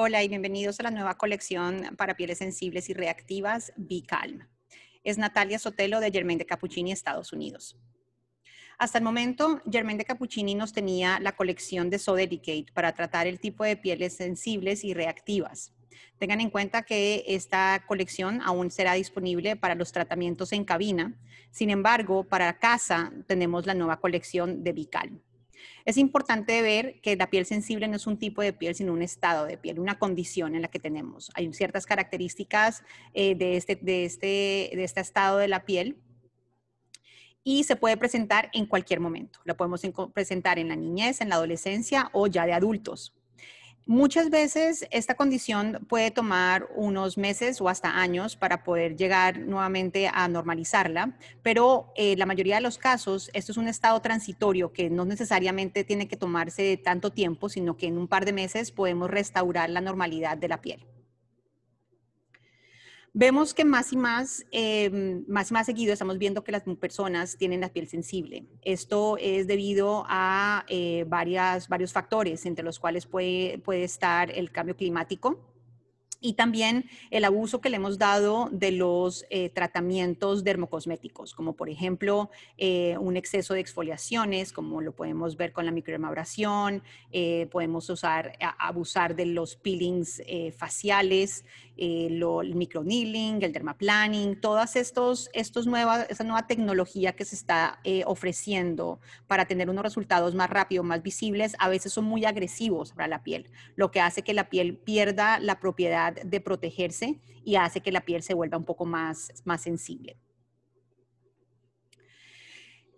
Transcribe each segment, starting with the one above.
Hola y bienvenidos a la nueva colección para pieles sensibles y reactivas Calm. Es Natalia Sotelo de Germain de Cappuccini, Estados Unidos. Hasta el momento, Germain de Cappuccini nos tenía la colección de So Delicate para tratar el tipo de pieles sensibles y reactivas. Tengan en cuenta que esta colección aún será disponible para los tratamientos en cabina. Sin embargo, para casa tenemos la nueva colección de Calm. Es importante ver que la piel sensible no es un tipo de piel, sino un estado de piel, una condición en la que tenemos. Hay ciertas características eh, este, este, de este estado de la piel y se puede presentar en cualquier momento. La podemos presentar en la niñez, en la adolescencia o ya de adultos. Muchas veces esta condición puede tomar unos meses o hasta años para poder llegar nuevamente a normalizarla, pero eh, la mayoría de los casos esto es un estado transitorio que no necesariamente tiene que tomarse tanto tiempo, sino que en un par de meses podemos restaurar la normalidad de la piel. Vemos que más y más, em, más y más seguido estamos viendo que las personas tienen la piel sensible. Esto es debido a eh, varias, varios factores, entre los cuales puede, puede estar el cambio climático, y también el abuso que le hemos dado de los eh, tratamientos dermocosméticos, como por ejemplo eh, un exceso de exfoliaciones, como lo podemos ver con la microdermabrasión, eh, podemos usar, abusar de los peelings faciales, el microneedling, el dermaplaning, todas estos, estos nuevas, esa nueva tecnología que se está ofreciendo para tener unos resultados más rápidos, más visibles, a veces son muy agresivos para la piel, lo que hace que la piel pierda la propiedad de protegerse y hace que la piel se vuelva un poco más, más sensible.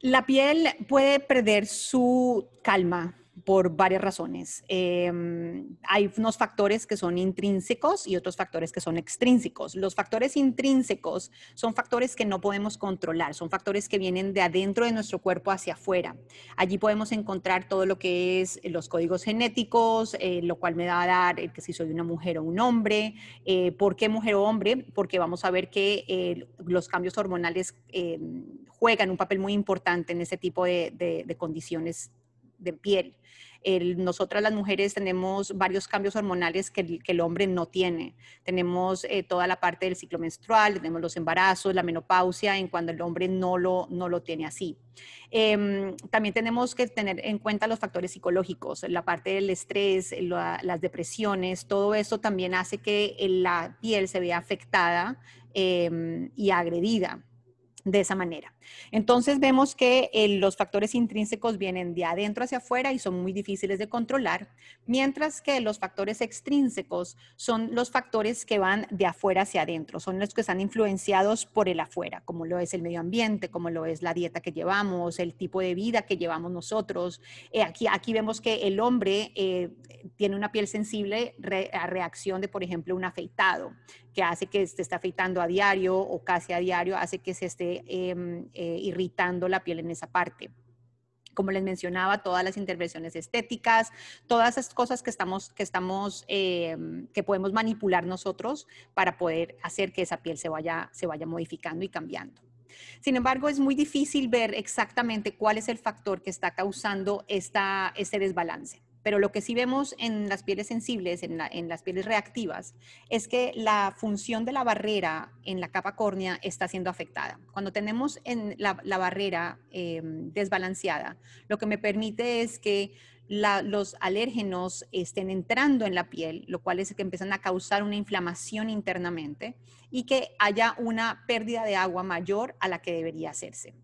La piel puede perder su calma por varias razones. Em, hay unos factores que son intrínsecos y otros factores que son extrínsecos. Los factores intrínsecos son factores que no podemos controlar, son factores que vienen de adentro de nuestro cuerpo hacia afuera. Allí podemos encontrar todo lo que es los códigos genéticos, eh, lo cual me va a dar el que si soy una mujer o un hombre. Eh, ¿Por qué mujer o hombre? Porque vamos a ver que eh, los cambios hormonales em, juegan un papel muy importante en ese tipo de condiciones de piel. nosotras las mujeres tenemos varios cambios hormonales que el, hombre no tiene. Tenemos eh, toda la parte del ciclo menstrual, tenemos los embarazos, la menopausia, en cuando el hombre no lo, no lo tiene así. Em, también tenemos que tener en cuenta los factores psicológicos, la parte del estrés, las depresiones, todo eso también hace que la piel se vea afectada em, y agredida de esa manera. Entonces vemos que eh, los factores intrínsecos vienen de adentro hacia afuera y son muy difíciles de controlar, mientras que los factores extrínsecos son los factores que van de afuera hacia adentro, son los que están influenciados por el afuera, como lo es el medio ambiente, como lo es la dieta que llevamos, el tipo de vida que llevamos nosotros. Eh, aquí, aquí vemos que el hombre eh, tiene una piel sensible a reacción de, por ejemplo, un afeitado, que hace que se esté afeitando a diario o casi a diario, hace que se esté em, eh, irritando la piel en esa parte como les mencionaba, todas las intervenciones estéticas, todas esas cosas que estamos, que estamos, em, que podemos manipular nosotros para poder hacer que esa piel se vaya, se vaya modificando y cambiando. Sin embargo, es muy difícil ver exactamente cuál es el factor que está causando esta, este desbalance. Pero lo que sí vemos en las pieles sensibles, en, las pieles reactivas, es que la función de la barrera en la capa córnea está siendo afectada. Cuando tenemos en la, barrera em, desbalanceada, lo que me permite es que los alérgenos estén entrando en la piel, lo cual es que empiezan a causar una inflamación internamente y que haya una pérdida de agua mayor a la que debería hacerse.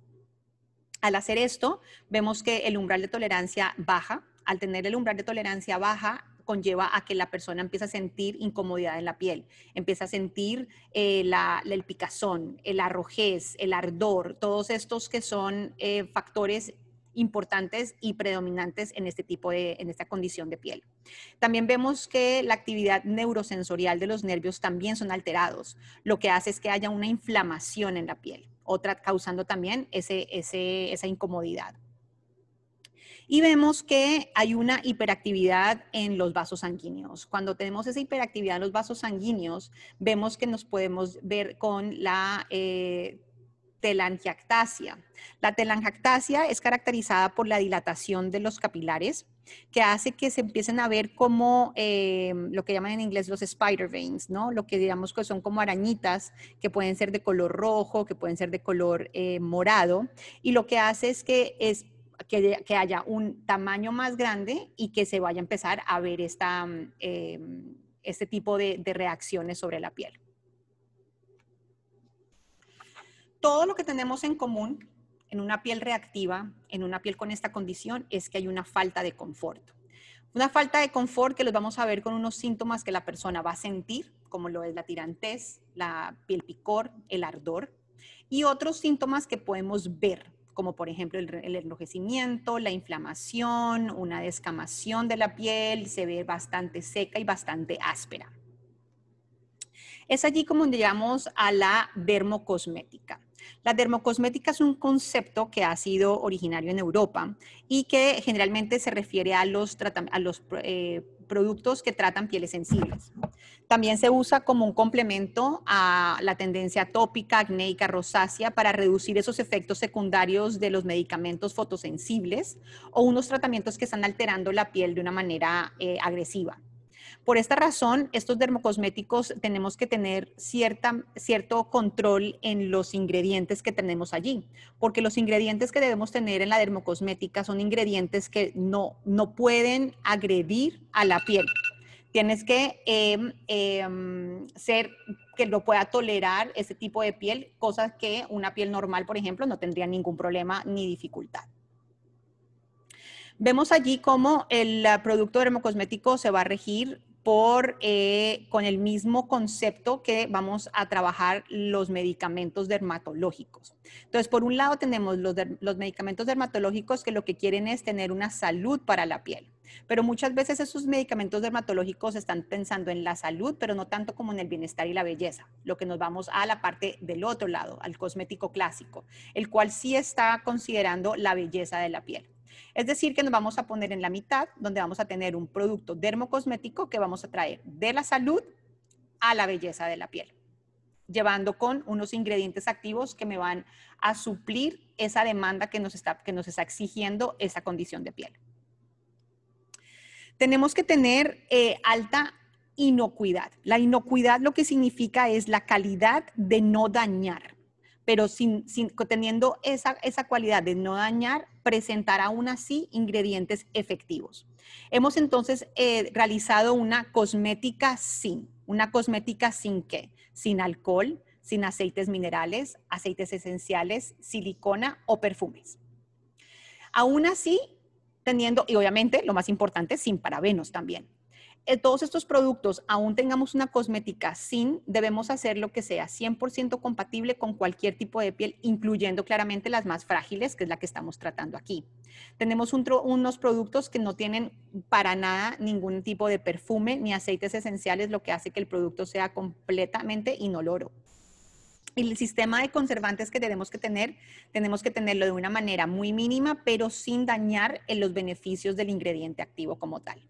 Al hacer esto, vemos que el umbral de tolerancia baja, al tener el umbral de tolerancia baja, conlleva a que la persona empiece a sentir incomodidad en la piel, empieza a sentir eh, el picazón, el arrojez, el ardor, todos estos que son eh, factores importantes y predominantes en este tipo de, en esta condición de piel. También vemos que la actividad neurosensorial de los nervios también son alterados, lo que hace es que haya una inflamación en la piel, otra causando también ese, esa incomodidad y vemos que hay una hiperactividad en los vasos sanguíneos. Cuando tenemos esa hiperactividad en los vasos sanguíneos, vemos que nos podemos ver con la eh, telangiectasia. La telangiectasia es caracterizada por la dilatación de los capilares que hace que se empiecen a ver como eh, lo que llaman en inglés los spider veins, ¿no? Lo que digamos que son como arañitas que pueden ser de color rojo, que pueden ser de color eh, morado, y lo que hace es que es que, haya un tamaño más grande y que se vaya a empezar a ver esta, em, este tipo de reacciones sobre la piel. Todo lo que tenemos en común en una piel reactiva, en una piel con esta condición, es que hay una falta de confort. Una falta de confort que los vamos a ver con unos síntomas que la persona va a sentir, como lo es la tirantez, la piel picor, el ardor, y otros síntomas que podemos ver, como por ejemplo el, enrojecimiento, la inflamación, una descamación de la piel, se ve bastante seca y bastante áspera. Es allí como llegamos a la dermocosmética. La dermocosmética es un concepto que ha sido originario en Europa y que generalmente se refiere a los, a los eh, productos que tratan pieles sensibles. También se usa como un complemento a la tendencia tópica, acnéica, rosácea para reducir esos efectos secundarios de los medicamentos fotosensibles o unos tratamientos que están alterando la piel de una manera eh, agresiva. Por esta razón, estos dermocosméticos tenemos que tener cierta, cierto control en los ingredientes que tenemos allí, porque los ingredientes que debemos tener en la dermocosmética son ingredientes que no, no pueden agredir a la piel. Tienes que em, em, ser que lo pueda tolerar ese tipo de piel, cosas que una piel normal, por ejemplo, no tendría ningún problema ni dificultad. Vemos allí cómo el producto dermocosmético se va a regir eh, con el mismo concepto que vamos a trabajar los medicamentos dermatológicos. Entonces, por un lado tenemos los, los medicamentos dermatológicos que lo que quieren es tener una salud para la piel. Pero muchas veces esos medicamentos dermatológicos están pensando en la salud, pero no tanto como en el bienestar y la belleza. Lo que nos vamos a la parte del otro lado, al cosmético clásico, el cual sí está considerando la belleza de la piel. Es decir, que nos vamos a poner en la mitad, donde vamos a tener un producto dermocosmético que vamos a traer de la salud a la belleza de la piel, llevando con unos ingredientes activos que me van a suplir esa demanda que nos está, que nos está exigiendo esa condición de piel. Tenemos que tener eh, alta inocuidad. La inocuidad lo que significa es la calidad de no dañar pero sin, teniendo esa, esa cualidad de no dañar, presentar aún así ingredientes efectivos. Hemos entonces eh, realizado una cosmética sin, una cosmética sin qué? Sin alcohol, sin aceites minerales, aceites esenciales, silicona o perfumes. Aún así, teniendo, y obviamente lo más importante, sin parabenos también. Eh, todos estos productos, aún tengamos una cosmética sin, debemos hacer lo que sea 100% compatible con cualquier tipo de piel, incluyendo claramente las más frágiles, que es la que estamos tratando aquí. Tenemos unos productos que no tienen para nada ningún tipo de perfume ni aceites esenciales, lo que hace que el producto sea completamente inoloro. El sistema de conservantes que tenemos que tener, tenemos que tenerlo de una manera muy mínima, pero sin dañar en los beneficios del ingrediente activo como tal.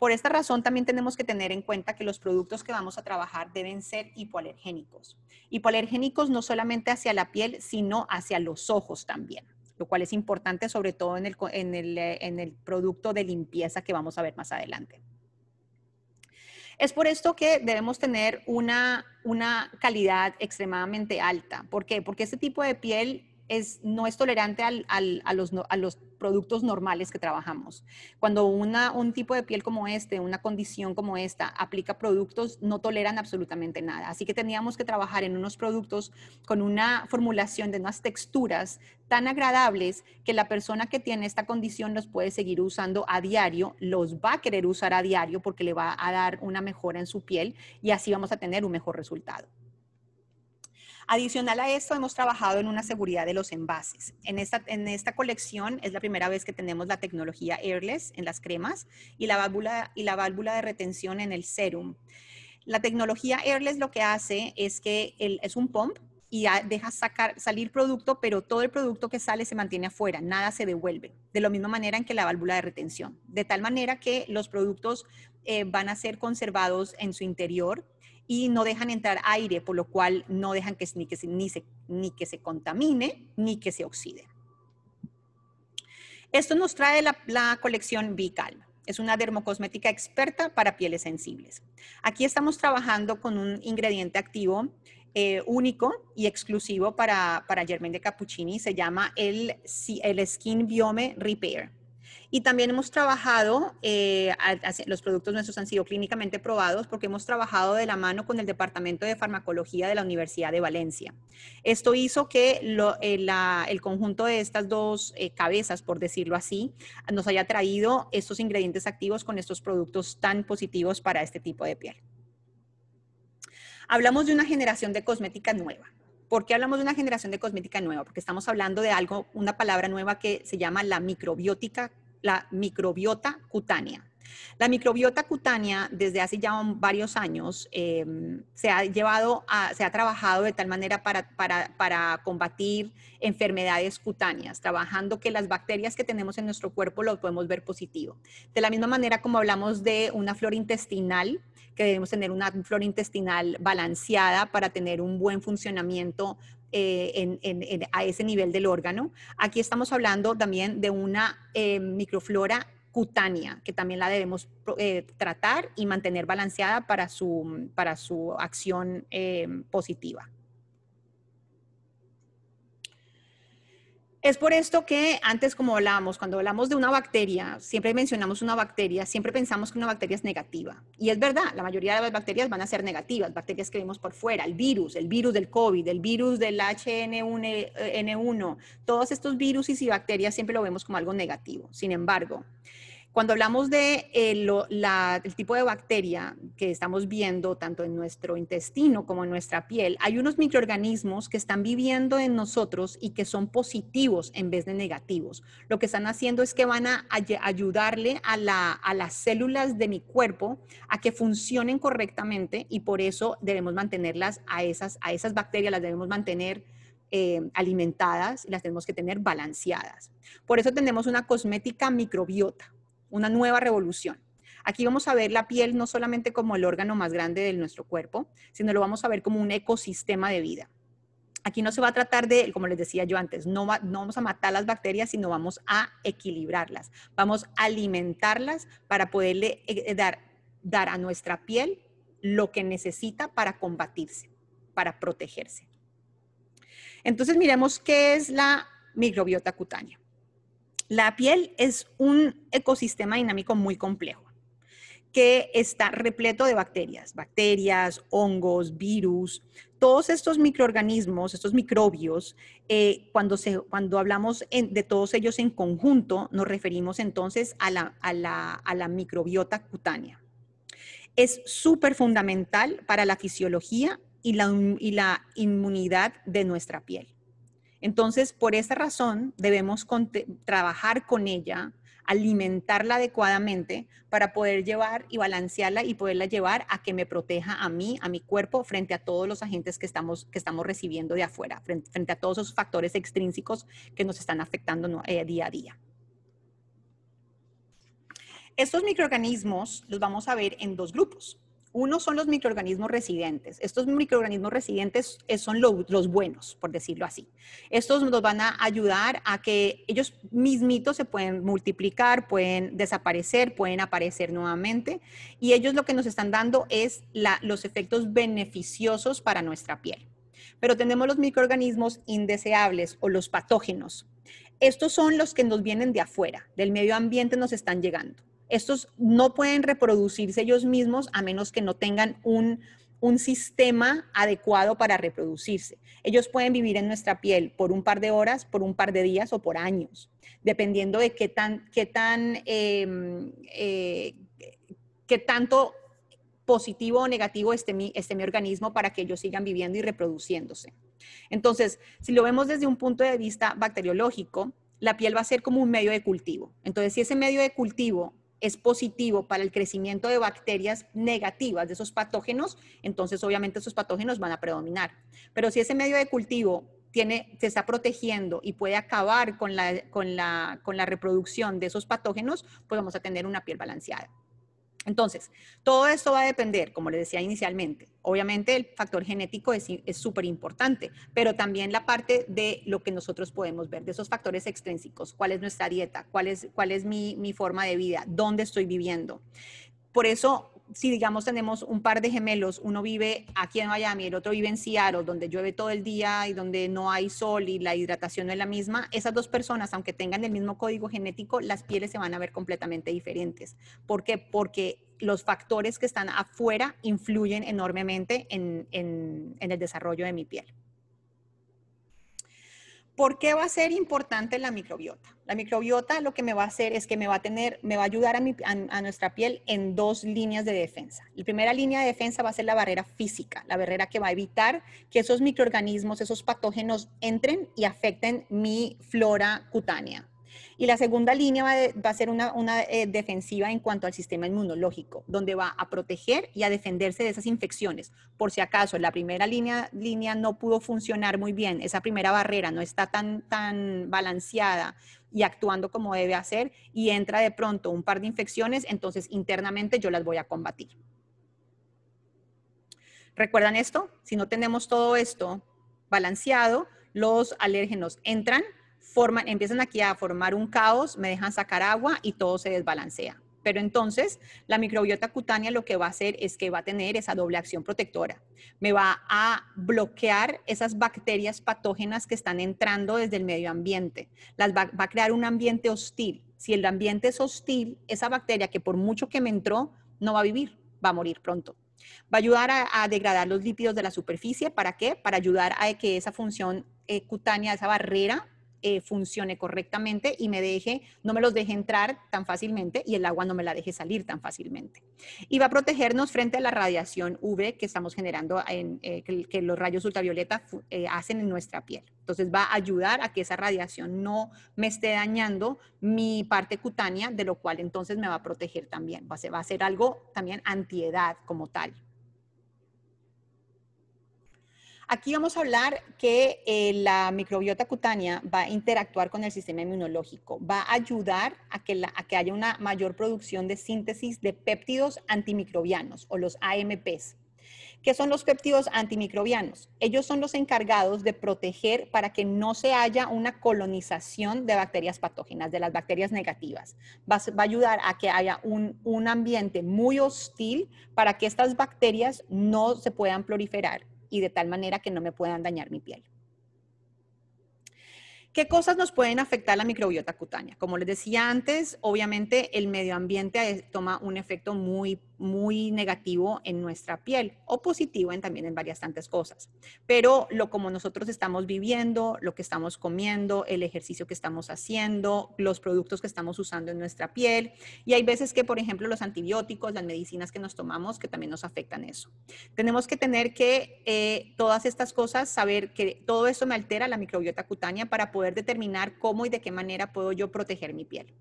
Por esta razón también tenemos que tener en cuenta que los productos que vamos a trabajar deben ser hipoalergénicos. Hipoalergénicos no solamente hacia la piel, sino hacia los ojos también, lo cual es importante sobre todo en el, en el, producto de limpieza que vamos a ver más adelante. Es por esto que debemos tener una, una calidad extremadamente alta. ¿Por qué? Porque este tipo de piel no es tolerante a, los, productos normales que trabajamos. Cuando un tipo de piel como este, una condición como esta, aplica productos, no toleran absolutamente nada. Así que teníamos que trabajar en unos productos con una formulación de unas texturas tan agradables que la persona que tiene esta condición los puede seguir usando a diario, los va a querer usar a diario porque le va a dar una mejora en su piel y así vamos a tener un mejor resultado. Adicional a esto, hemos trabajado en una seguridad de los envases. En esta, en esta colección es la primera vez que tenemos la tecnología airless en las cremas y la válvula, y la válvula de retención en el serum. La tecnología airless lo que hace es que es un pump y deja sacar, salir producto, pero todo el producto que sale se mantiene afuera, nada se devuelve. De la misma manera en que la válvula de retención. De tal manera que los productos eh, van a ser conservados en su interior y no dejan entrar aire, por lo cual no dejan que, ni, que se, ni, se, ni que se contamine ni que se oxide. Esto nos trae la, colección Bical. Es una dermocosmética experta para pieles sensibles. Aquí estamos trabajando con un ingrediente activo eh, único y exclusivo para, para Germain de Cappuccini. Se llama el, el Skin Biome Repair. Y también hemos trabajado, eh, los productos nuestros han sido clínicamente probados porque hemos trabajado de la mano con el Departamento de Farmacología de la Universidad de Valencia. Esto hizo que eh, el conjunto de estas dos eh, cabezas, por decirlo así, nos haya traído estos ingredientes activos con estos productos tan positivos para este tipo de piel. Hablamos de una generación de cosmética nueva. ¿Por qué hablamos de una generación de cosmética nueva? Porque estamos hablando de algo, una palabra nueva que se llama la microbiótica la microbiota cutánea. La microbiota cutánea desde hace ya varios años em, se ha llevado, se ha trabajado de tal manera para, para, combatir enfermedades cutáneas, trabajando que las bacterias que tenemos en nuestro cuerpo lo podemos ver positivo. De la misma manera como hablamos de una flora intestinal, que debemos tener una flora intestinal balanceada para tener un buen funcionamiento eh, a ese nivel del órgano. Aquí estamos hablando también de una eh, microflora cutánea, que también la debemos eh, tratar y mantener balanceada para su, para su acción positiva. Es por esto que antes, como hablábamos, cuando hablamos de una bacteria, siempre mencionamos una bacteria, siempre pensamos que una bacteria es negativa. Y es verdad, la mayoría de las bacterias van a ser negativas, bacterias que vemos por fuera, el virus, el virus del COVID, el virus del HN1, todos estos virus y bacterias siempre lo vemos como algo negativo. Sin embargo, cuando hablamos de eh, el tipo de bacteria que estamos viendo tanto en nuestro intestino como en nuestra piel, hay unos microorganismos que están viviendo en nosotros y que son positivos en vez de negativos. Lo que están haciendo es que van a ayudarle a, las células de mi cuerpo a que funcionen correctamente y por eso debemos mantenerlas a esas, a esas bacterias, las debemos mantener eh, alimentadas y las tenemos que tener balanceadas. Por eso tenemos una cosmética microbiota una nueva revolución. Aquí vamos a ver la piel no solamente como el órgano más grande de nuestro cuerpo, sino lo vamos a ver como un ecosistema de vida. Aquí no se va a tratar de, como les decía yo antes, no, vamos a matar las bacterias, sino vamos a equilibrarlas. Vamos a alimentarlas para poderle eh, eh, dar, dar a nuestra piel lo que necesita para combatirse, para protegerse. Entonces miremos qué es la microbiota cutánea. La piel es un ecosistema dinámico muy complejo que está repleto de bacterias, bacterias, hongos, virus, todos estos microorganismos, estos microbios, eh, cuando, hablamos de todos ellos en conjunto, nos referimos entonces a la, a la microbiota cutánea. Es súper fundamental para la fisiología y la inmunidad de nuestra piel. Entonces, por esa razón, debemos trabajar con ella, alimentarla adecuadamente para poder llevar y balancearla y poderla llevar a que me proteja a mí, a mi cuerpo, frente a todos los agentes que estamos, que estamos recibiendo de afuera, frente, a todos esos factores extrínsecos que nos están afectando eh, día a día. Estos microorganismos los vamos a ver en dos grupos. Uno son los microorganismos residentes. Estos microorganismos residentes eh, son los buenos, por decirlo así. Estos nos van a ayudar a que ellos mismitos se pueden multiplicar, pueden desaparecer, pueden aparecer nuevamente. Y ellos lo que nos están dando es los efectos beneficiosos para nuestra piel. Pero tenemos los microorganismos indeseables o los patógenos. Estos son los que nos vienen de afuera, del medio ambiente nos están llegando. Estos no pueden reproducirse ellos mismos a menos que no tengan un, sistema adecuado para reproducirse. Ellos pueden vivir en nuestra piel por un par de horas, por un par de días o por años, dependiendo de qué tan, qué tan, em, eh, qué tanto positivo o negativo esté mi, esté mi organismo para que ellos sigan viviendo y reproduciéndose. Entonces, si lo vemos desde un punto de vista bacteriológico, la piel va a ser como un medio de cultivo. Entonces, si ese medio de cultivo es positivo para el crecimiento de bacterias negativas, de esos patógenos, entonces obviamente esos patógenos van a predominar. Pero si ese medio de cultivo tiene, se está protegiendo y puede acabar con la, con, la, con la reproducción de esos patógenos, pues vamos a tener una piel balanceada. Entonces, todo esto va a depender, como les decía inicialmente. Obviamente el factor genético es súper importante, pero también la parte de lo que nosotros podemos ver, de esos factores extrínsecos, cuál es nuestra dieta, cuál es, cuál es mi, mi forma de vida, dónde estoy viviendo. Por eso si digamos tenemos un par de gemelos, uno vive aquí en Miami, el otro vive en Seattle, donde llueve todo el día y donde no hay sol y la hidratación no es la misma, esas dos personas, aunque tengan el mismo código genético, las pieles se van a ver completamente diferentes. ¿Por qué? Porque los factores que están afuera influyen enormemente en, en el desarrollo de mi piel. ¿Por qué va a ser importante la microbiota? La microbiota lo que me va a hacer es que me va a tener, me va a ayudar a, nuestra piel en dos líneas de defensa. La primera línea de defensa va a ser la barrera física, la barrera que va a evitar que esos microorganismos, esos patógenos entren y afecten mi flora cutánea. Y la segunda línea va, a ser una, eh, defensiva en cuanto al sistema inmunológico, donde va a proteger y a defenderse de esas infecciones. Por si acaso la primera línea, línea no pudo funcionar muy bien, esa primera barrera no está tan, tan balanceada y actuando como debe hacer y entra de pronto un par de infecciones, entonces internamente yo las voy a combatir. ¿Recuerdan esto? Si no tenemos todo esto balanceado, los alérgenos entran, forman, empiezan aquí a formar un caos, me dejan sacar agua y todo se desbalancea. Pero entonces la microbiota cutánea lo que va a hacer es que va a tener esa doble acción protectora. Me va a bloquear esas bacterias patógenas que están entrando desde el medio ambiente. Las va, a crear un ambiente hostil. Si el ambiente es hostil, esa bacteria que por mucho que me entró, no va a vivir, va a morir pronto. Va a ayudar a, degradar los lípidos de la superficie. ¿Para qué? Para ayudar a que esa función eh, cutánea, esa barrera eh, funcione correctamente y me deje, no me los deje entrar tan fácilmente y el agua no me la deje salir tan fácilmente. Y va a protegernos frente a la radiación UV que estamos generando, en, eh, que, los rayos ultravioleta eh, hacen en nuestra piel. Entonces va a ayudar a que esa radiación no me esté dañando mi parte cutánea, de lo cual entonces me va a proteger también. Va a ser, va a ser algo también antiedad como tal. Aquí vamos a hablar que eh, la microbiota cutánea va a interactuar con el sistema inmunológico, va a ayudar a que, haya una mayor producción de síntesis de péptidos antimicrobianos o los AMPs. ¿Qué son los péptidos antimicrobianos? Ellos son los encargados de proteger para que no se haya una colonización de bacterias patógenas, de las bacterias negativas. Va, a ayudar a que haya un ambiente muy hostil para que estas bacterias no se puedan proliferar y de tal manera que no me puedan dañar mi piel. ¿Qué cosas nos pueden afectar la microbiota cutánea? Como les decía antes, obviamente el medio ambiente toma un efecto muy muy negativo en nuestra piel o positivo en, también en varias tantas cosas. Pero lo como nosotros estamos viviendo, lo que estamos comiendo, el ejercicio que estamos haciendo, los productos que estamos usando en nuestra piel. Y hay veces que, por ejemplo, los antibióticos, las medicinas que nos tomamos, que también nos afectan eso. Tenemos que tener que eh, todas estas cosas, saber que todo eso me altera la microbiota cutánea para poder determinar cómo y de qué manera puedo yo proteger mi piel.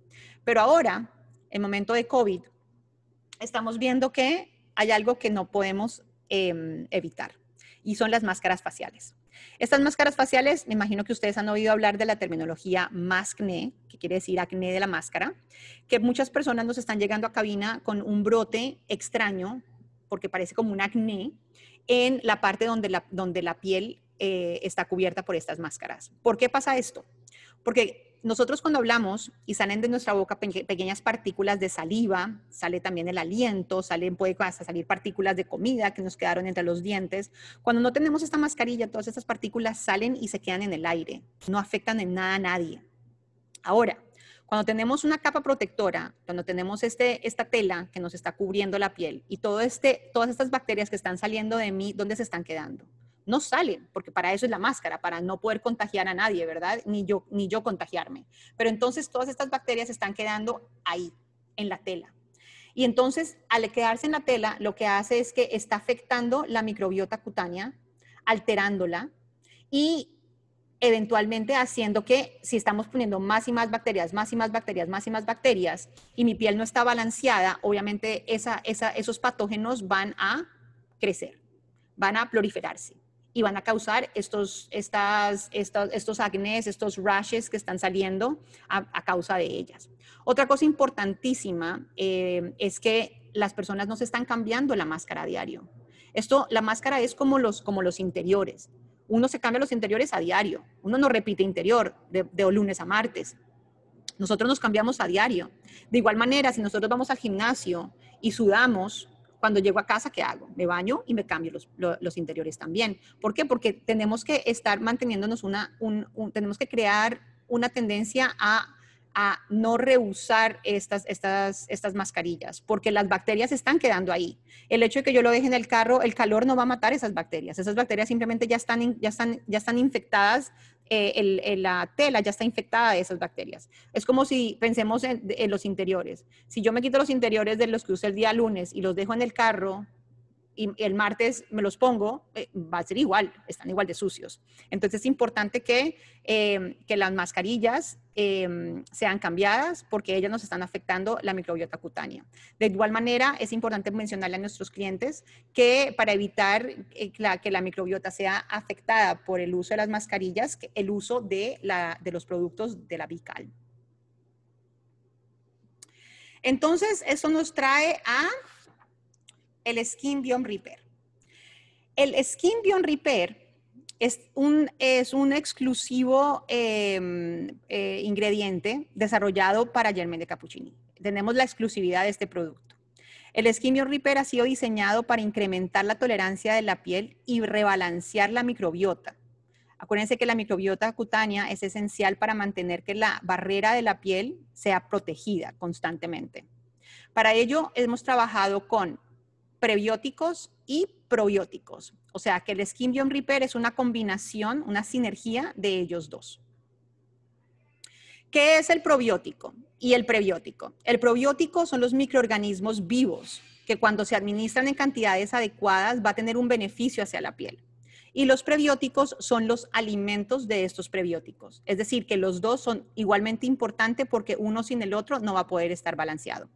Pero ahora, en momento de COVID, estamos viendo que hay algo que no podemos em, evitar y son las máscaras faciales. Estas máscaras faciales, me imagino que ustedes han oído hablar de la terminología mascne, que quiere decir acné de la máscara, que muchas personas nos están llegando a cabina con un brote extraño, porque parece como un acné, en la parte donde la, donde la piel eh, está cubierta por estas máscaras. ¿Por qué pasa esto? Porque nosotros cuando hablamos y salen de nuestra boca pequeñas partículas de saliva, sale también el aliento, salen, puede hasta salir partículas de comida que nos quedaron entre los dientes. Cuando no tenemos esta mascarilla, todas estas partículas salen y se quedan en el aire, no afectan en nada a nadie. Ahora, cuando tenemos una capa protectora, cuando tenemos este, esta tela que nos está cubriendo la piel y todo este, todas estas bacterias que están saliendo de mí, ¿dónde se están quedando? No salen, porque para eso es la máscara, para no poder contagiar a nadie, ¿verdad? Ni yo, ni yo contagiarme. Pero entonces todas estas bacterias están quedando ahí, en la tela. Y entonces, al quedarse en la tela, lo que hace es que está afectando la microbiota cutánea, alterándola y eventualmente haciendo que si estamos poniendo más y más bacterias, más y más bacterias, más y más bacterias, y mi piel no está balanceada, obviamente esos patógenos van a crecer, van a proliferarse y van a causar estos, estas, estos, estos acnés, estos rashes que están saliendo a, causa de ellas. Otra cosa importantísima eh, es que las personas no se están cambiando la máscara a diario. Esto, la máscara es como los, como los interiores. Uno se cambia los interiores a diario. Uno no repite interior de, de lunes a martes. Nosotros nos cambiamos a diario. De igual manera, si nosotros vamos al gimnasio y sudamos, cuando llego a casa, ¿qué hago? Me baño y me cambio los, interiores también. ¿Por qué? Porque tenemos que estar manteniéndonos una, un, tenemos que crear una tendencia a a no rehusar estas, estas, estas mascarillas, porque las bacterias están quedando ahí. El hecho de que yo lo deje en el carro, el calor no va a matar esas bacterias. Esas bacterias simplemente ya están, ya están, ya están infectadas, eh, la tela ya está infectada de esas bacterias. Es como si pensemos en, en los interiores. Si yo me quito los interiores de los que usé el día lunes y los dejo en el carro, y el martes me los pongo, eh, va a ser igual, están igual de sucios. Entonces es importante que, em, que las mascarillas em, sean cambiadas porque ellas nos están afectando la microbiota cutánea. De igual manera, es importante mencionarle a nuestros clientes que para evitar eh, que la microbiota sea afectada por el uso de las mascarillas, el uso de, la, de los productos de la Vical. Entonces, eso nos trae a el Skin Beyond Repair. El Skin Beyond Repair es un, es un exclusivo em, eh, ingrediente desarrollado para Germen de Cappuccini. Tenemos la exclusividad de este producto. El Skin Beyond Repair ha sido diseñado para incrementar la tolerancia de la piel y rebalancear la microbiota. Acuérdense que la microbiota cutánea es esencial para mantener que la barrera de la piel sea protegida constantemente. Para ello hemos trabajado con prebióticos y probióticos. O sea que el Skin Biome Repair es una combinación, una sinergia de ellos dos. ¿Qué es el probiótico y el prebiótico? El probiótico son los microorganismos vivos que cuando se administran en cantidades adecuadas va a tener un beneficio hacia la piel. Y los prebióticos son los alimentos de estos prebióticos. Es decir, que los dos son igualmente importantes porque uno sin el otro no va a poder estar balanceado.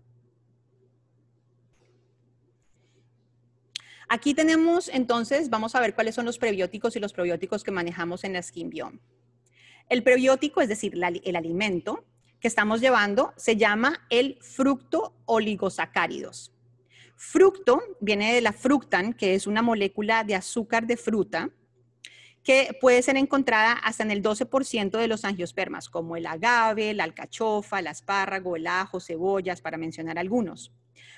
Aquí tenemos entonces, vamos a ver cuáles son los prebióticos y los probióticos que manejamos en la Skin Biome. El prebiótico, es decir, el alimento que estamos llevando, se llama el fructo oligosacáridos. Fructo viene de la fructan, que es una molécula de azúcar de fruta, que puede ser encontrada hasta en el 12% de los angiospermas, como el agave, la alcachofa, el espárrago, el ajo, cebollas, para mencionar algunos.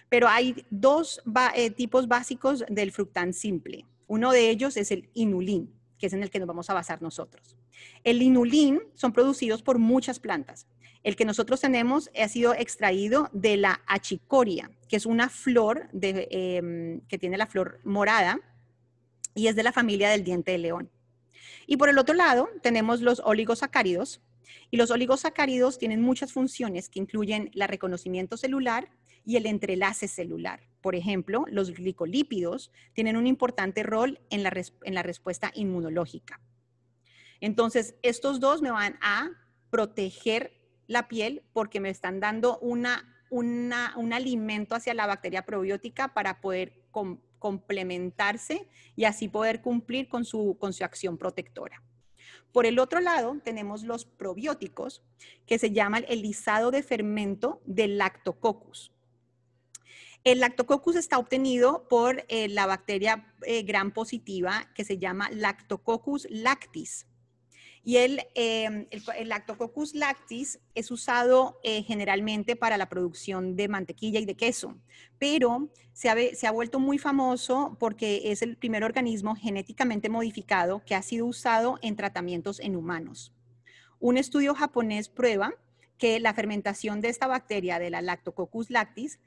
Pero hay dos eh, tipos básicos del fructán simple. Uno de ellos es el inulín, que es en el que nos vamos a basar nosotros. El inulín son producidos por muchas plantas. El que nosotros tenemos ha sido extraído de la achicoria, que es una flor em, que tiene la flor morada y es de la familia del diente de león. Y por el otro lado tenemos los oligosacáridos. Y los oligosacáridos tienen muchas funciones que incluyen el reconocimiento celular, y el entrelace celular. Por ejemplo, los glicolípidos tienen un importante rol en la, respuesta inmunológica. Entonces, estos dos me van a proteger la piel porque me están dando una, un alimento hacia la bacteria probiótica para poder complementarse y así poder cumplir con su acción protectora. Por el otro lado, tenemos los probióticos, que se llaman el lisado de fermento del lactococcus. El lactococcus está obtenido por eh, la bacteria eh, positiva que se llama Lactococcus lactis. Y el, em, Lactococcus lactis es usado eh, generalmente para la producción de mantequilla y de queso, pero se ha, se ha, vuelto muy famoso porque es el primer organismo genéticamente modificado que ha sido usado en tratamientos en humanos. Un estudio japonés prueba que la fermentación de esta bacteria, de la Lactococcus lactis,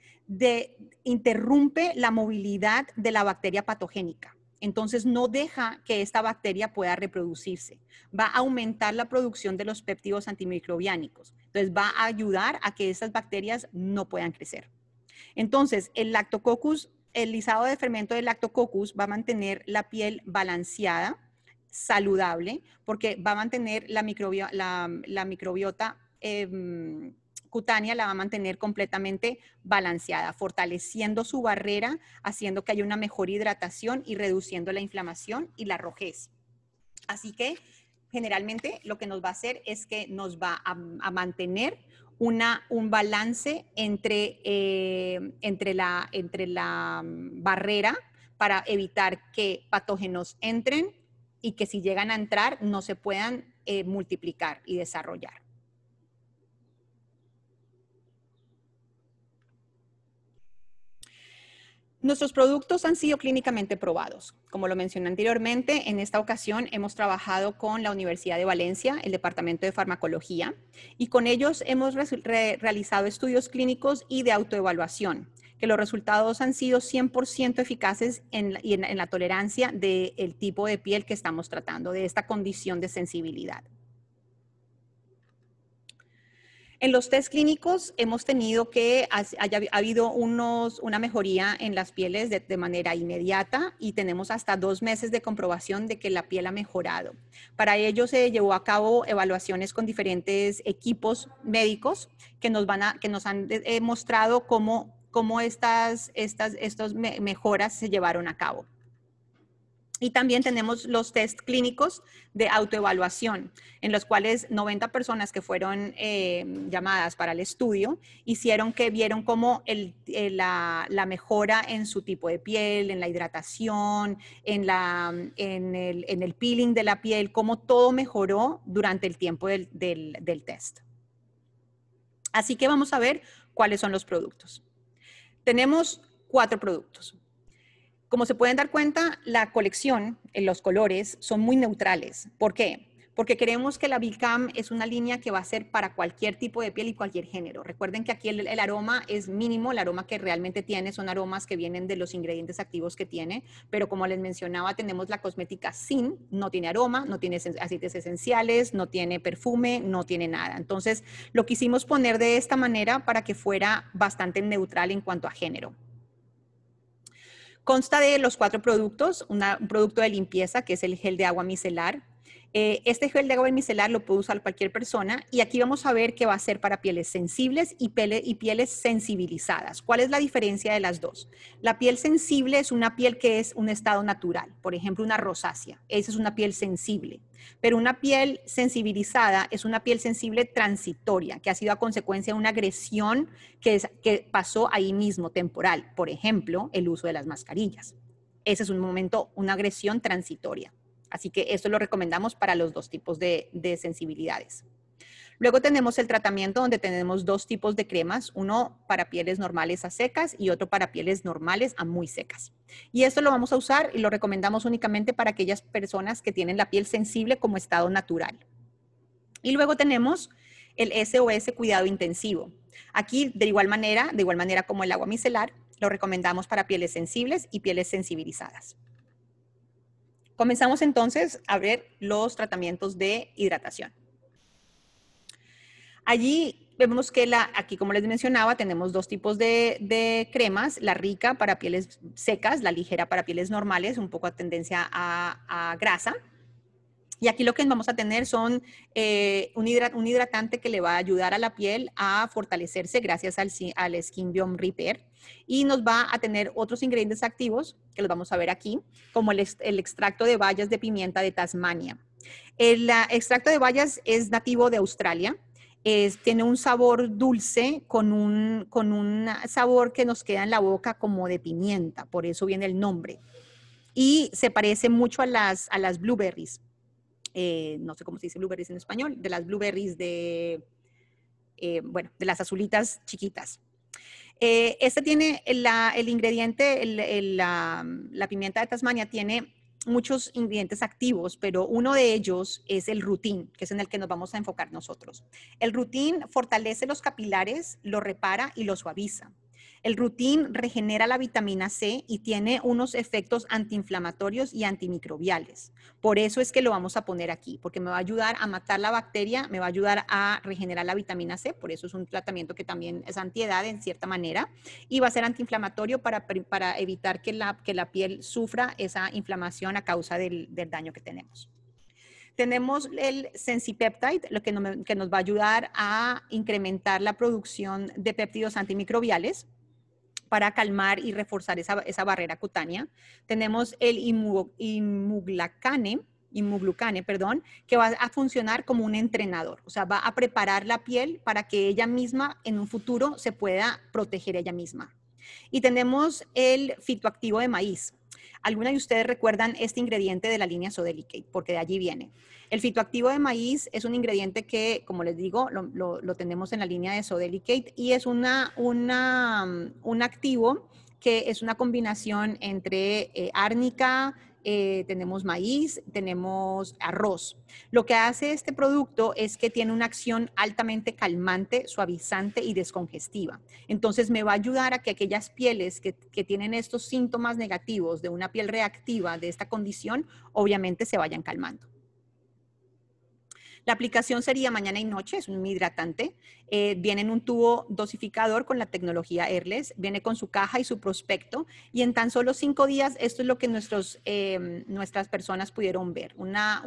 interrumpe la movilidad de la bacteria patogénica. Entonces no deja que esta bacteria pueda reproducirse. Va a aumentar la producción de los péptidos antimicrobiánicos. Entonces va a ayudar a que estas bacterias no puedan crecer. Entonces el lactococcus, el lisado de fermento del lactococcus va a mantener la piel balanceada, saludable, porque va a mantener la, microbiota Em, cutánea la va a mantener completamente balanceada, fortaleciendo su barrera, haciendo que haya una mejor hidratación y reduciendo la inflamación y la rojez. Así que generalmente lo que nos va a hacer es que nos va a, mantener una, un balance entre, eh, entre, la, entre la mm, barrera para evitar que patógenos entren y que si llegan a entrar no se puedan eh, multiplicar y desarrollar. Nuestros productos han sido clínicamente probados. Como lo mencioné anteriormente, en esta ocasión hemos trabajado con la Universidad de Valencia, el Departamento de Farmacología, y con ellos hemos realizado estudios clínicos y de autoevaluación, que los resultados han sido 100% eficaces en la, en la tolerancia del tipo de piel que estamos tratando, de esta condición de sensibilidad. En los test clínicos hemos tenido que haya habido unos, una mejoría en las pieles de, manera inmediata y tenemos hasta dos meses de comprobación de que la piel ha mejorado. Para ello se llevó a cabo evaluaciones con diferentes equipos médicos que nos, van a, que nos han eh, mostrado cómo, cómo estas, estas, estas mejoras se llevaron a cabo. Y también tenemos los test clínicos de autoevaluación, en los cuales 90 personas que fueron eh, llamadas para el estudio hicieron que vieron cómo eh, la, mejora en su tipo de piel, en la hidratación, en, el, peeling de la piel, cómo todo mejoró durante el tiempo del test. Así que vamos a ver cuáles son los productos. Tenemos cuatro productos. Como se pueden dar cuenta, la colección, en los colores, son muy neutrales. ¿Por qué? Porque creemos que la Bicam es una línea que va a ser para cualquier tipo de piel y cualquier género. Recuerden que aquí el, el, aroma es mínimo, el aroma que realmente tiene son aromas que vienen de los ingredientes activos que tiene, pero como les mencionaba, tenemos la cosmética sin, no tiene aroma, no tiene aceites esenciales, no tiene perfume, no tiene nada. Entonces, lo quisimos poner de esta manera para que fuera bastante neutral en cuanto a género. Consta de los cuatro productos, un producto de limpieza que es el gel de agua micelar, eh, este gel de agua micelar lo puede usar cualquier persona y aquí vamos a ver que va a ser para pieles sensibles y, pieles sensibilizadas. ¿Cuál es la diferencia de las dos? La piel sensible es una piel que es un estado natural, por ejemplo, una rosácea. Esa es una piel sensible. Pero una piel sensibilizada es una piel sensible transitoria, que ha sido a consecuencia de una agresión que, que pasó ahí mismo, temporal. Por ejemplo, el uso de las mascarillas. Ese es un momento, una agresión transitoria. Así que esto lo recomendamos para los dos tipos de, sensibilidades. Luego tenemos el tratamiento donde tenemos dos tipos de cremas, uno para pieles normales a secas y otro para pieles normales a muy secas. Y esto lo vamos a usar y lo recomendamos únicamente para aquellas personas que tienen la piel sensible como estado natural. Y luego tenemos el SOS cuidado intensivo. Aquí de igual manera, de igual manera como el agua micelar, lo recomendamos para pieles sensibles y pieles sensibilizadas. Comenzamos entonces a ver los tratamientos de hidratación. Allí vemos que la, aquí, como les mencionaba, tenemos dos tipos de, cremas, la rica para pieles secas, la ligera para pieles normales, un poco a tendencia a grasa. Y aquí lo que vamos a tener son eh, un, hidratante que le va a ayudar a la piel a fortalecerse gracias al, al Skin Biome Repair. Y nos va a tener otros ingredientes activos, que los vamos a ver aquí, como el, extracto de bayas de pimienta de Tasmania. El extracto de bayas es nativo de Australia. tiene un sabor dulce con un, con un sabor que nos queda en la boca como de pimienta, por eso viene el nombre. Y se parece mucho a las, a las blueberries. Eh, no sé cómo se dice blueberries en español, de las blueberries de, eh, bueno, de las azulitas chiquitas. Eh, este tiene el ingrediente, la, pimienta de Tasmania tiene muchos ingredientes activos, pero uno de ellos es el rutin, que es en el que nos vamos a enfocar nosotros. El rutin fortalece los capilares, lo repara y lo suaviza. El rutin regenera la vitamina C y tiene unos efectos antiinflamatorios y antimicrobiales. Por eso es que lo vamos a poner aquí, porque me va a ayudar a matar la bacteria, me va a ayudar a regenerar la vitamina C, por eso es un tratamiento que también es antiedad en cierta manera, y va a ser antiinflamatorio para, para evitar que la, que la piel sufra esa inflamación a causa del, del daño que tenemos. Tenemos el Sensipeptide, lo que, que nos va a ayudar a incrementar la producción de péptidos antimicrobiales para calmar y reforzar esa, barrera cutánea. Tenemos el imuglacane, inmuglucane, perdón, que va a funcionar como un entrenador, o sea, va a preparar la piel para que ella misma en un futuro se pueda proteger ella misma. Y tenemos el fitoactivo de maíz. Algunas de ustedes recuerdan este ingrediente de la línea Sodelicate, porque de allí viene. El fitoactivo de maíz es un ingrediente que, como les digo, lo, tenemos en la línea de Sodelicate y es una, una, un activo que es una combinación entre eh, árnica, eh, tenemos maíz, tenemos arroz. Lo que hace este producto es que tiene una acción altamente calmante, suavizante y descongestiva. Entonces me va a ayudar a que aquellas pieles que, que tienen estos síntomas negativos de una piel reactiva de esta condición, obviamente se vayan calmando. La aplicación sería mañana y noche, es un hidratante. Eh, viene en un tubo dosificador con la tecnología Airless, viene con su caja y su prospecto y en tan solo cinco días esto es lo que nuestros, em, nuestras personas pudieron ver, una,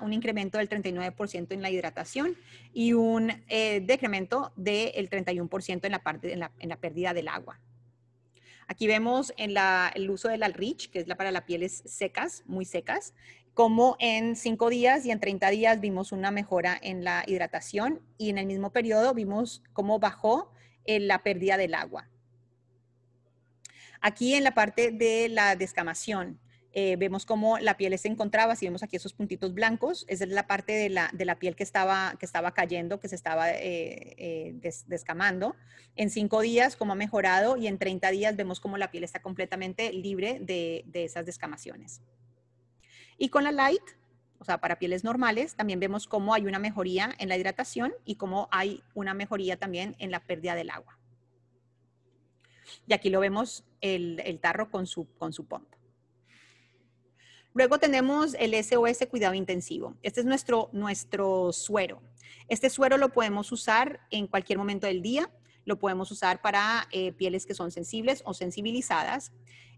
un incremento del 39% en la hidratación y un eh, decremento del 31% en la, parte, en la, pérdida del agua. Aquí vemos el uso del Alrich, que es la para las pieles secas, muy secas como en cinco días y en 30 días vimos una mejora en la hidratación y en el mismo periodo vimos cómo bajó eh, la pérdida del agua. Aquí en la parte de la descamación, eh, vemos cómo la piel se encontraba, si vemos aquí esos puntitos blancos, es la parte de la, de la piel que estaba, que estaba cayendo, que se estaba eh, descamando. En cinco días, cómo ha mejorado y en 30 días vemos cómo la piel está completamente libre de, de esas descamaciones. Y con la light, o sea, para pieles normales, también vemos cómo hay una mejoría en la hidratación y cómo hay una mejoría también en la pérdida del agua. Y aquí lo vemos el, tarro con su, con su pompa. Luego tenemos el SOS Cuidado Intensivo. Este es nuestro, nuestro suero. Este suero lo podemos usar en cualquier momento del día. Lo podemos usar para eh, pieles que son sensibles o sensibilizadas.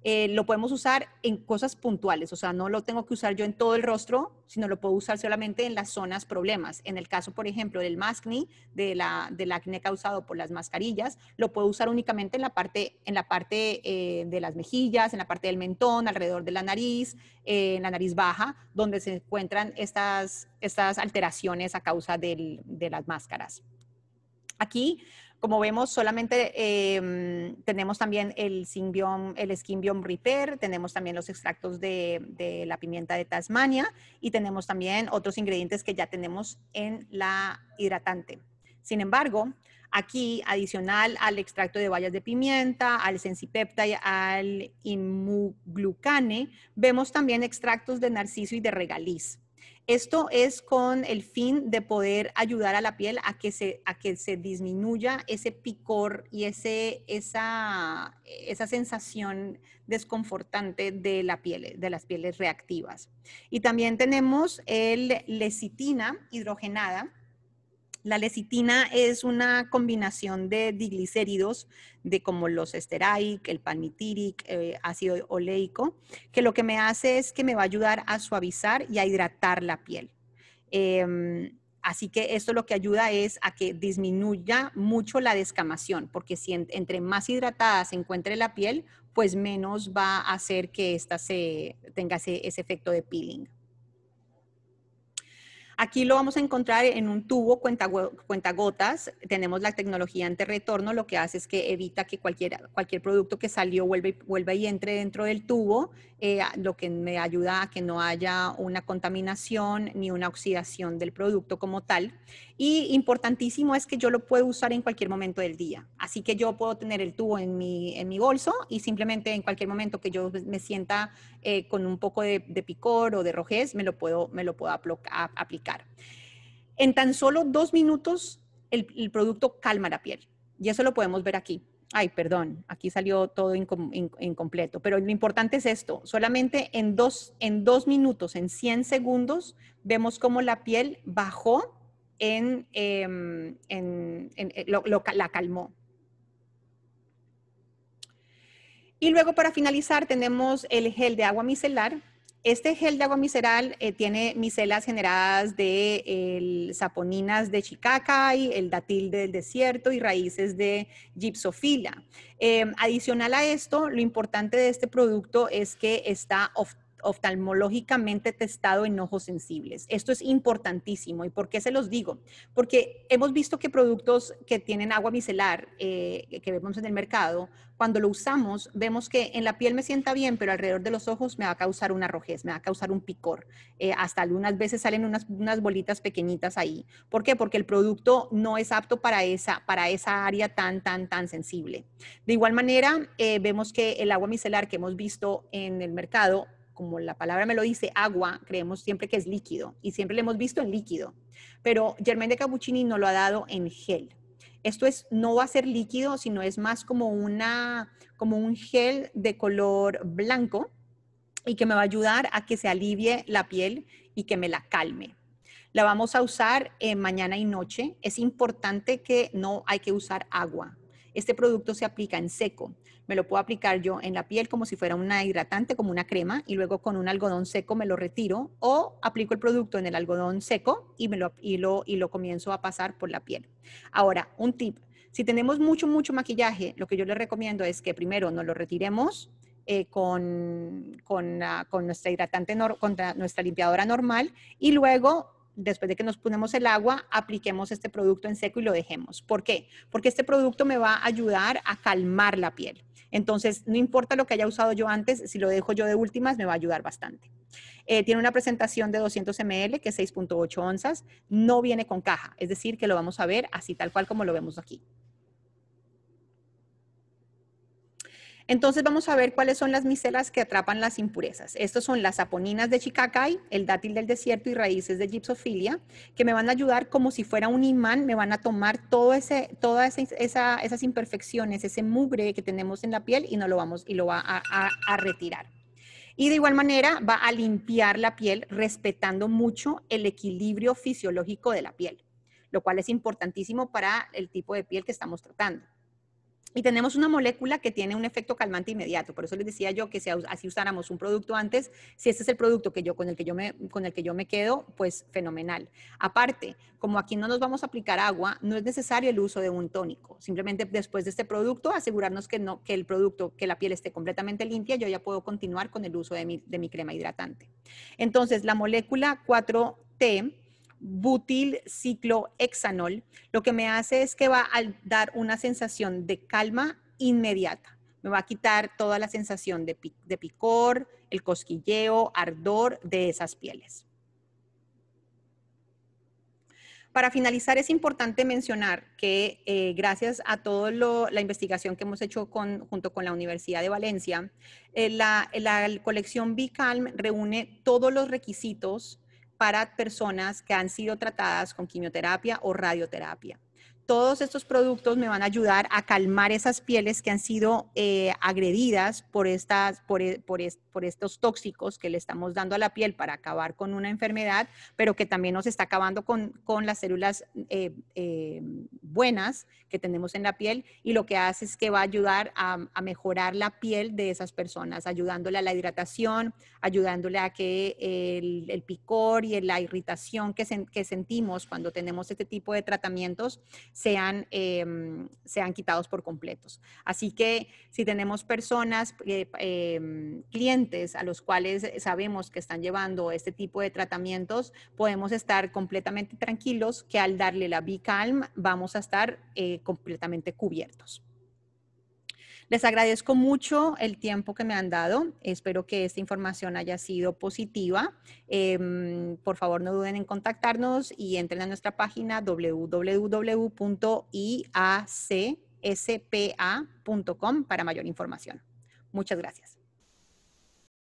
Eh, lo podemos usar en cosas puntuales, o sea, no lo tengo que usar yo en todo el rostro, sino lo puedo usar solamente en las zonas problemas. En el caso, por ejemplo, del maskne, de la, del acné causado por las mascarillas, lo puedo usar únicamente en la parte, en la parte eh, de las mejillas, en la parte del mentón, alrededor de la nariz, eh, en la nariz baja, donde se encuentran estas, estas alteraciones a causa de las máscaras. Aquí como vemos, solamente em, tenemos también el, Symbiome, el Skin Repair, tenemos también los extractos de, la pimienta de Tasmania y tenemos también otros ingredientes que ya tenemos en la hidratante. Sin embargo, aquí, adicional al extracto de bayas de pimienta, al sensipeptide, al inmuglucane, vemos también extractos de narciso y de regaliz. Esto es con el fin de poder ayudar a la piel a que se, a que se disminuya ese picor y ese, esa, esa sensación desconfortante de la piel, de las pieles reactivas. Y también tenemos el lecitina hidrogenada, la lecitina es una combinación de diglicéridos, de como los esteraic, el palmitiric, eh, ácido oleico, que lo que me hace es que me va a ayudar a suavizar y a hidratar la piel. Em, así que esto lo que ayuda es a que disminuya mucho la descamación, porque si entre más hidratada se encuentre la piel, pues menos va a hacer que ésta se, tenga ese efecto de peeling. Aquí lo vamos a encontrar en un tubo cuentagotas. Tenemos la tecnología anterretorno, lo que hace es que evita que cualquier, cualquier producto que salió vuelva, y entre dentro del tubo, eh, lo que me ayuda a que no haya una contaminación ni una oxidación del producto como tal. Y importantísimo es que yo lo puedo usar en cualquier momento del día. Así que yo puedo tener el tubo en mi, en mi bolso y simplemente en cualquier momento que yo me sienta eh, con un poco de, picor o de rojez, me lo puedo, me lo puedo aplicar. En tan solo dos minutos, el, producto calma la piel. Y eso lo podemos ver aquí. Ay, perdón, aquí salió todo incompleto, pero lo importante es esto, solamente en dos, en dos minutos, en 100 segundos, vemos cómo la piel bajó en, em, eh, la calmó. Y luego para finalizar tenemos el gel de agua micelar. Este gel de agua micelar eh, tiene micelas generadas de saponinas de chicacay, el datil del desierto y raíces de gipsofila. Em, adicional a esto, lo importante de este producto es que está oftalmológicamente testado en ojos sensibles. Esto es importantísimo. ¿Y por qué se los digo? Porque hemos visto que productos que tienen agua micelar, eh, que vemos en el mercado, cuando lo usamos, vemos que en la piel me sienta bien, pero alrededor de los ojos me va a causar una rojez, me va a causar un picor. Eh, hasta algunas veces salen unas, unas, bolitas pequeñitas ahí. ¿Por qué? Porque el producto no es apto para esa, para esa área tan, tan, tan sensible. De igual manera, eh, vemos que el agua micelar que hemos visto en el mercado como la palabra me lo dice, agua, creemos siempre que es líquido y siempre lo hemos visto en líquido, pero Germain de Cappuccini no lo ha dado en gel. Esto es, no va a ser líquido, sino es más como, una, como un gel de color blanco y que me va a ayudar a que se alivie la piel y que me la calme. La vamos a usar eh, mañana y noche. Es importante que no hay que usar agua. Este producto se aplica en seco. Me lo puedo aplicar yo en la piel como si fuera una hidratante, como una crema, y luego con un algodón seco me lo retiro o aplico el producto en el algodón seco y, me lo, y, lo, y lo comienzo a pasar por la piel. Ahora, un tip. Si tenemos mucho, mucho maquillaje, lo que yo les recomiendo es que primero nos lo retiremos eh, con, con, con, nuestra hidratante, con nuestra limpiadora normal y luego después de que nos ponemos el agua, apliquemos este producto en seco y lo dejemos. ¿Por qué? Porque este producto me va a ayudar a calmar la piel. Entonces, no importa lo que haya usado yo antes, si lo dejo yo de últimas, me va a ayudar bastante. Eh, tiene una presentación de 200 ml, que es 6.8 onzas. No viene con caja, es decir, que lo vamos a ver así tal cual como lo vemos aquí. Entonces vamos a ver cuáles son las micelas que atrapan las impurezas. Estos son las aponinas de Chicacay, el dátil del desierto y raíces de Gypsophilia, que me van a ayudar como si fuera un imán, me van a tomar todo todas esas imperfecciones, ese mugre que tenemos en la piel y no lo vamos y lo va a retirar. Y de igual manera va a limpiar la piel respetando mucho el equilibrio fisiológico de la piel, lo cual es importantísimo para el tipo de piel que estamos tratando. Y tenemos una molécula que tiene un efecto calmante inmediato. Por eso les decía yo que si así usáramos un producto antes, si este es el producto que yo, con, el que yo me, con el que yo me quedo, pues fenomenal. Aparte, como aquí no nos vamos a aplicar agua, no es necesario el uso de un tónico. Simplemente después de este producto, asegurarnos que, no, que el producto, que la piel esté completamente limpia, yo ya puedo continuar con el uso de mi, de mi crema hidratante. Entonces, la molécula 4T butil ciclohexanol, lo que me hace es que va a dar una sensación de calma inmediata. Me va a quitar toda la sensación de, picor, el cosquilleo, ardor de esas pieles. Para finalizar, es importante mencionar que eh, gracias a toda la investigación que hemos hecho junto con la Universidad de Valencia, eh, la, la, colección Bicalm reúne todos los requisitos para personas que han sido tratadas con quimioterapia o radioterapia. Todos estos productos me van a ayudar a calmar esas pieles que han sido eh, agredidas por, estas, por, e, por, por, estos tóxicos que le estamos dando a la piel para acabar con una enfermedad, pero que también nos está acabando con, con las células eh, eh, buenas que tenemos en la piel y lo que hace es que va a ayudar a, a mejorar la piel de esas personas, ayudándole a la hidratación, ayudándole a que el, el picor y la irritación que, que sentimos cuando tenemos este tipo de tratamientos sean, em, sean quitados por completos. Así que si tenemos personas, eh, a los cuales sabemos que están llevando este tipo de tratamientos, podemos estar completamente tranquilos que al darle la B-Calm vamos a estar eh, completamente cubiertos. Les agradezco mucho el tiempo que me han dado. Espero que esta información haya sido positiva. Em, por favor, no duden en contactarnos y entren a nuestra página www.iacspa.com para mayor información. Muchas gracias.